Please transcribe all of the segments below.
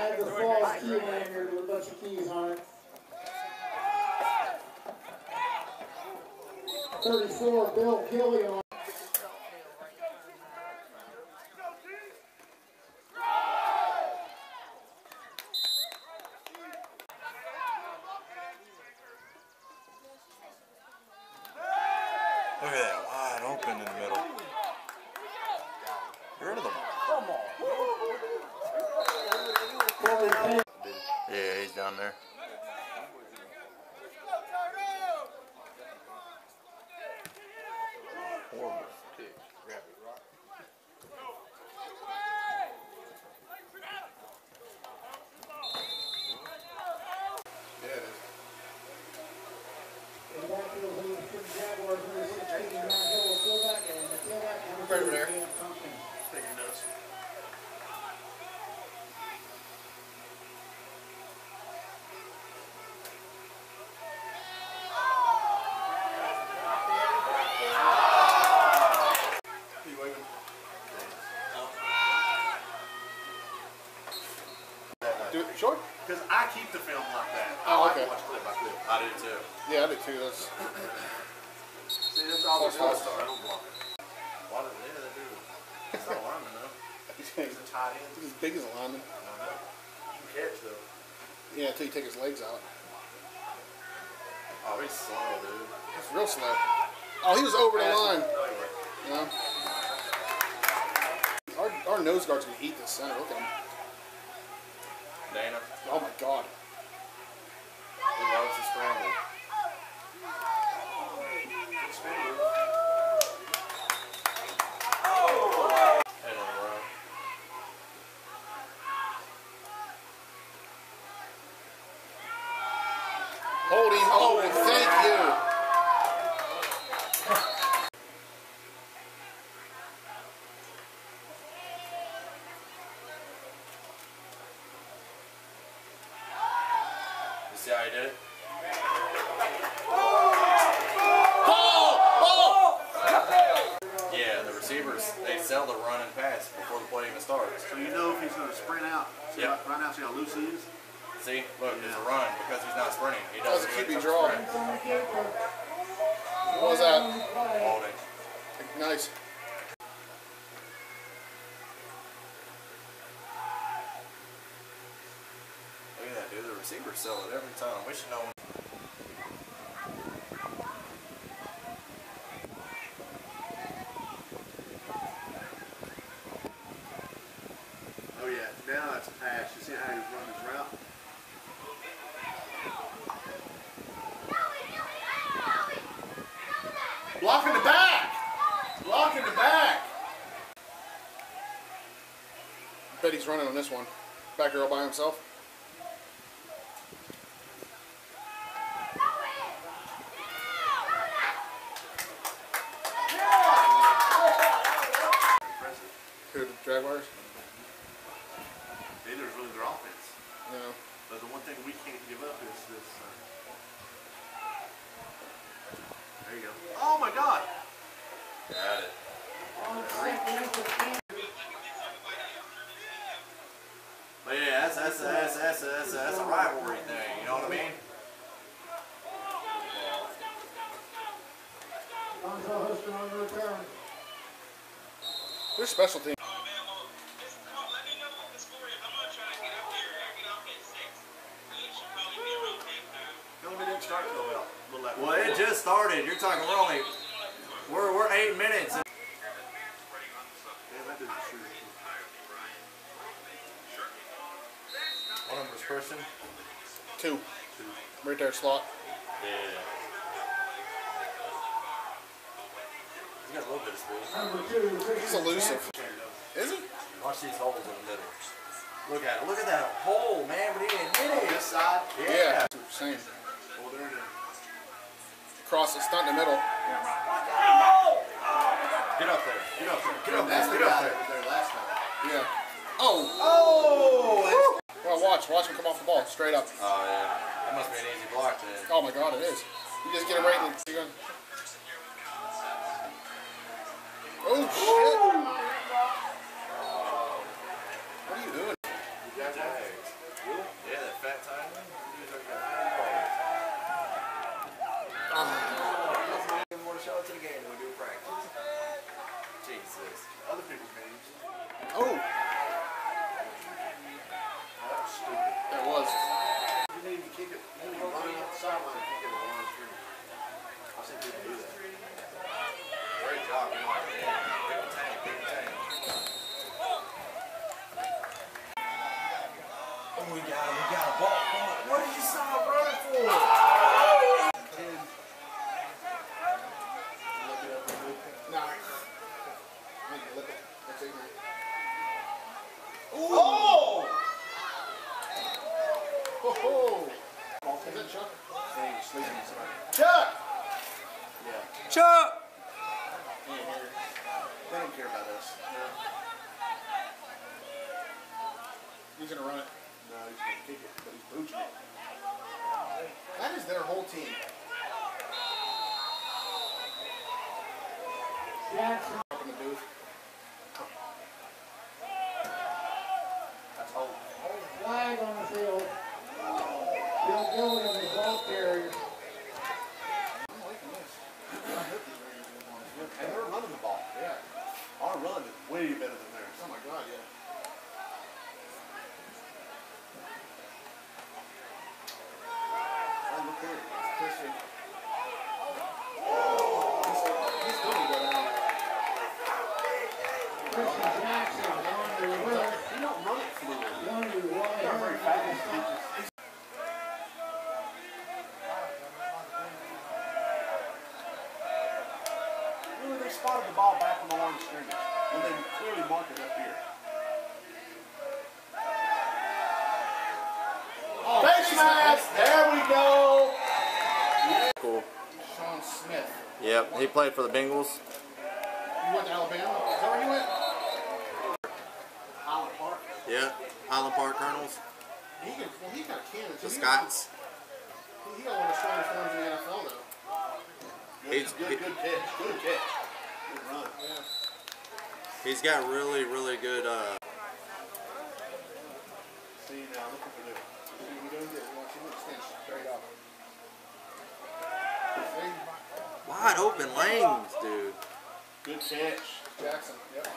It's a, had the false key lanyard with a bunch of keys on it. 34, Bill Kelly on. Look at that, wide open in the middle. Get rid of them. Corey Penn. Yeah, he's down there. Horrible. Yeah, it is. In the backfield, he was for the Jaguars, number 16, Matt Hill, a fullback, and the tailback, number Right over 30, there. Cam Thompson. Taking notes. You waving? Do it short? Because I keep the film like that. I Oh, like okay. to watch clip by clip. I do too. Yeah, I did too. That's See, that's all Plus it was. five star. I don't block it. Why did yeah, they do? It's not lineman though. He's He's a tight end. as big as a lineman. You can catch though. Yeah, until you take his legs out. Oh, he's slow, dude. It's real slow. Oh, he was over the line. Anyway, You know? Our, our nose guard's gonna eat this center. Look at him. Dana. Oh my god. He loves the scramble. Head on the run. Holding. Oh, thank you. You see how he did it? Yeah, the receivers, they sell the run and pass before the play even starts. So you know if he's going to sprint out. See Yep. how, right now, see how loose he is? See, look, it's a run because he's not sprinting. That, dude. The receivers sell it every time. We should know. Oh yeah. Now that's a pass. You see how he's running his route? Blocking the back. Blocking the back. Bet he's running on this one. Back here all by himself. Impressive. Who, the Jaguars? Neither is really their offense. No. But the one thing we can't give up is this. Uh, there you go. Oh my God! Got it. On second, it's a Cam But yeah, that's that's that's that's that's, that's a rivalry thing. You know what I mean? Donzel Houston on the return. They're special team. Tell me it didn't start till about a little after Well, it just started. You're talking. We're only we're we're eight minutes. Yeah, that didn't shoot. What number is Christian? Two. Right there, slot. Yeah. He's got a little bit of speed. He's elusive. Is he? Watch these holes in the middle. Look at it. Look at that hole, man. But he didn't hit it. This side. Yeah. That's what you're saying. They're in there. Cross it, stunt in the middle. Get up there. Get up there. Get up there. That's the Get up there. there last time. Yeah. Oh! Oh! Well, watch. Watch him come off the ball. Straight up. Oh yeah. That must be an easy block then. Oh my god, it is. You just get it right in you're gonna- Oh, shit! What are you doing? You got that? practice. Jesus. Other people's games. Oh, That was stupid. that was. You need to kick it. You need to run it up the sideline and kick it a line through. I've seen people do that. Great job, man. Big tank, big tank. Oh, we got it. We got a ball. What did you stop running for? Ten. Look it up and move. Nah. I need to lip it. That's ignorant. Oh! Ho ho! Is that Chuck? Hey, you're sleeping inside. Chuck! Yeah. Chuck! He. They don't care about us. No. He's gonna run it. No, he's gonna kick it, but he's it. That is their whole team Up in the booth. That's hold. hold the flag on the field. Bill Gilliam, the ball carrier. I'm liking this. I hope these Raiders will want to And they're running the ball. Yeah. Our run is way better than theirs. Oh my god, yeah. Hey, look they spotted the ball back on the line of scrimmage when they clearly marked it up here. Yep, he played for the Bengals. You went to Alabama? Is that where you went? Highland Park. Yeah, Highland Park Colonels. He can, well, he got cannon. The so he Scots. He got one of the strongest runs in the NFL, though. Good, He's- good, he- good catch. Good catch. Good run. Yeah. He's got really, really good. Uh, See now, look what they're doing. See what he does there. Watch him stand straight up. See? Wide open lanes, dude. Good catch. Jackson. Yep.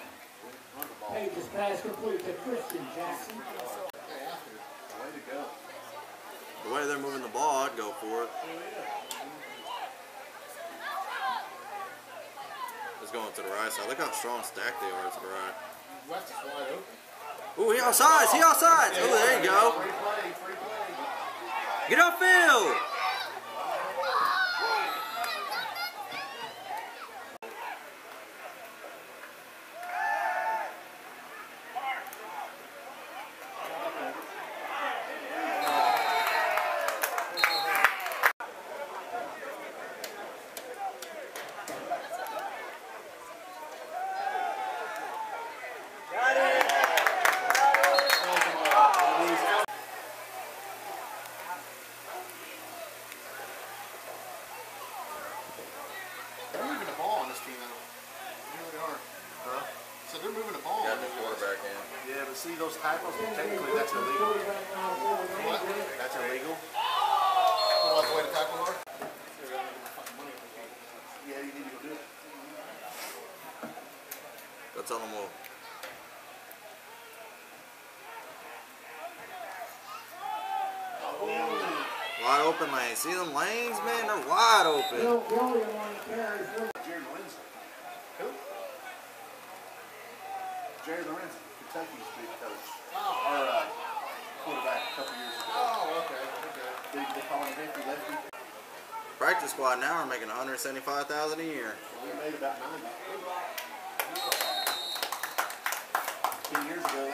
Run the pass complete to Christian Jackson. Way to go. The way they're moving the ball, I'd go for it. It's going to the right side. Look how strong stacked they are to the right. West is wide open. Ooh, he outside. He outside. Oh, there you go. Free play, free play. Get upfield. They're moving the ball on this team, though. They really are. Huh? So they're moving the ball. Got the quarterback in. Yeah, but see those tackles, technically that's illegal. What? That's illegal. What about the way to tackle are? Yeah, you need to go do it. Go tell them we'll. Wide open lanes. See them lanes, man? They're wide open. Bill Gilliam on the carry for Jared Lorenzo. Who? Jared Lorenzo, Kentucky's big coach. Oh. Or uh, quarterback a couple years ago. Oh, okay. Okay. They, they call him Hefty Lefty. Practice squad now are making 175,000 a year. We made about 90. Ten years ago, they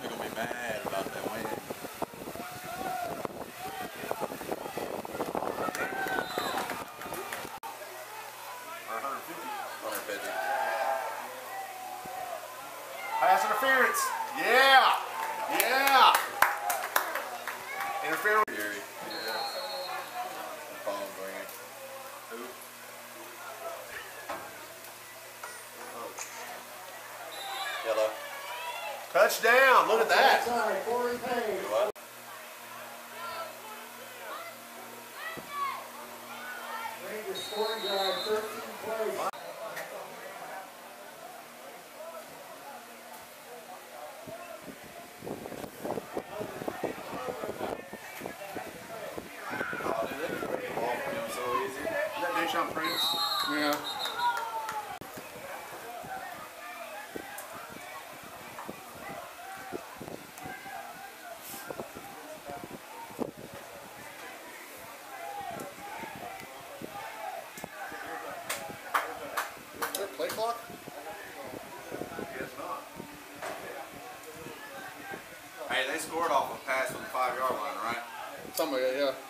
They're gonna be mad about that win. or 150. 150. Pass interference. Yeah. Yeah. Interference. Gary. Yeah. The phone's ringing. Who? Yellow. Touchdown. Look at that. Sorry, Corey Page. scored off a pass from the five-yard line, right? Something like that, yeah.